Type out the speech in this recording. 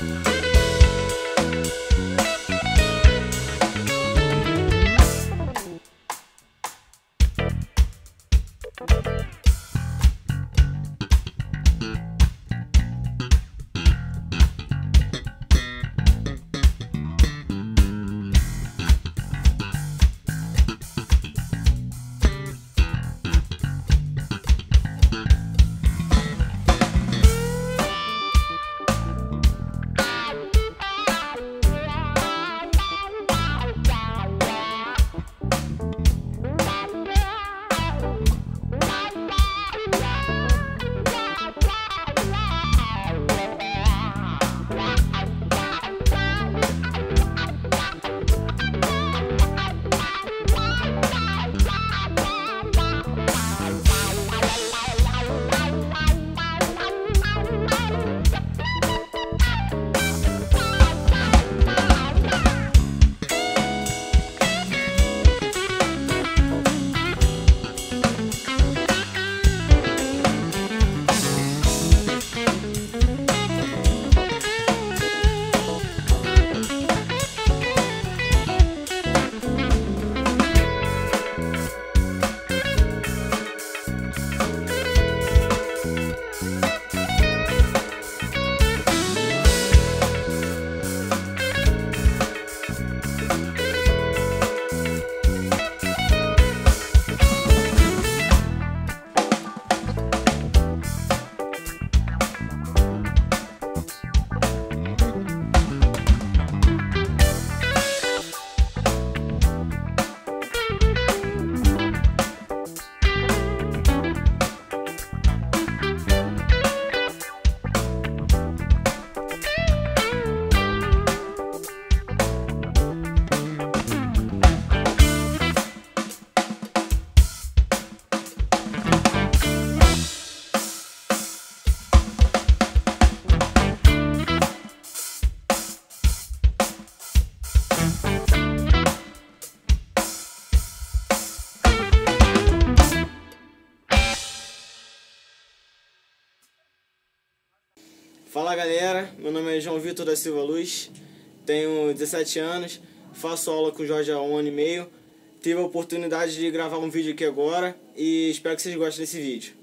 Thank Fala galera, meu nome é João Vitor da Silva Luz, tenho 17 anos, faço aula com o Jorge há um ano e meio. Tive a oportunidade de gravar um vídeo aqui agora e espero que vocês gostem desse vídeo.